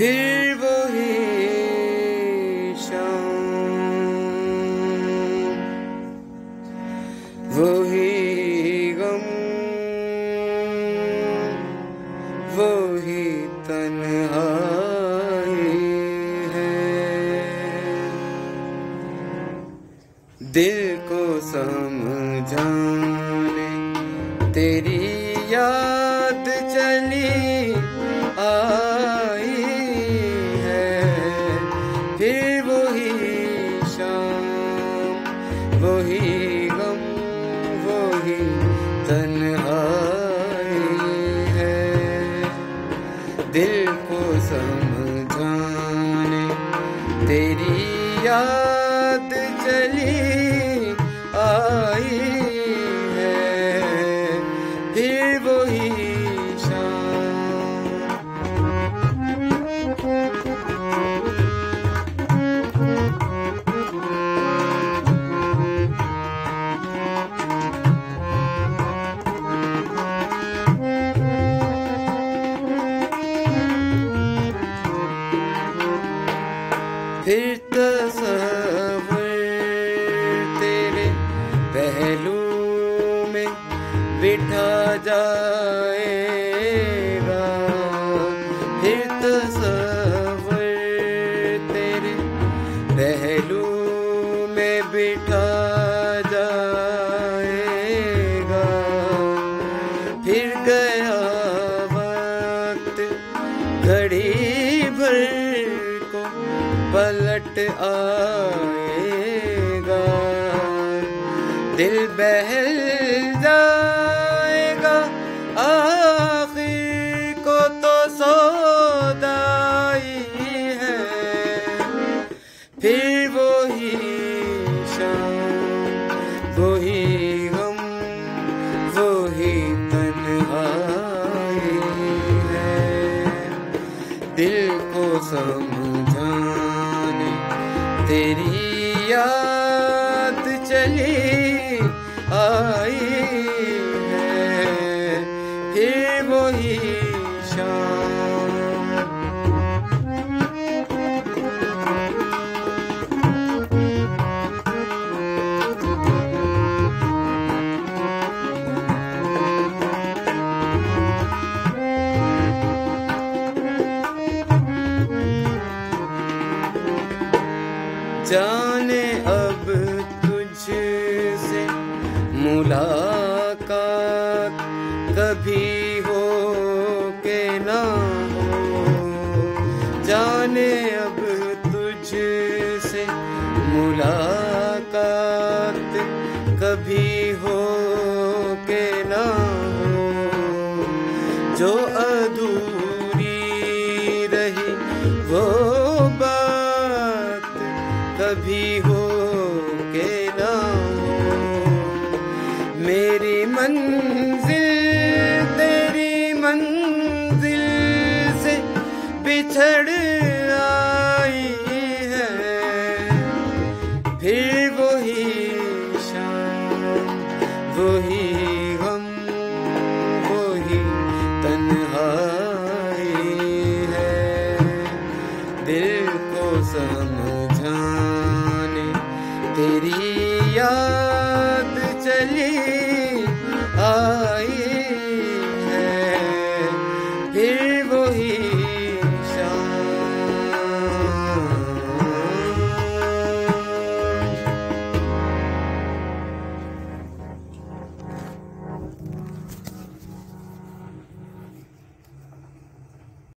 फिर वही शाम वही गम वही तन्हाई है। दिल को समझाने तेरी याद फिर वही शाम वही गम वही तन्हाई है। दिल को समझाने तेरी याद चली फिर तस्वर तेरे पहलू में बिठा जाएगा। फिर तस्वर पलट आएगा। दिल बहल जाएगा। आखिर को तो सौदाई है। फिर वही शाम, वही गम, वही तन्हाई है। दिल को समझाने तेरी याद चली आई मुलाकात कभी हो के ना हो। जाने अब तुझसे मुलाकात कभी हो के ना हो। जो अधूरी रही वो बात कभी हो मंजिल तेरी मंजिल से बिछड़ चली आई है फिर